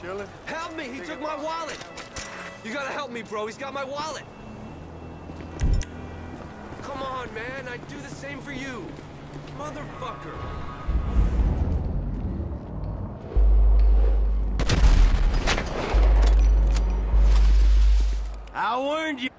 Chilling? Help me! He took my wallet! You gotta help me, bro. He's got my wallet! Come on, man. I'd do the same for you. Motherfucker. I warned you.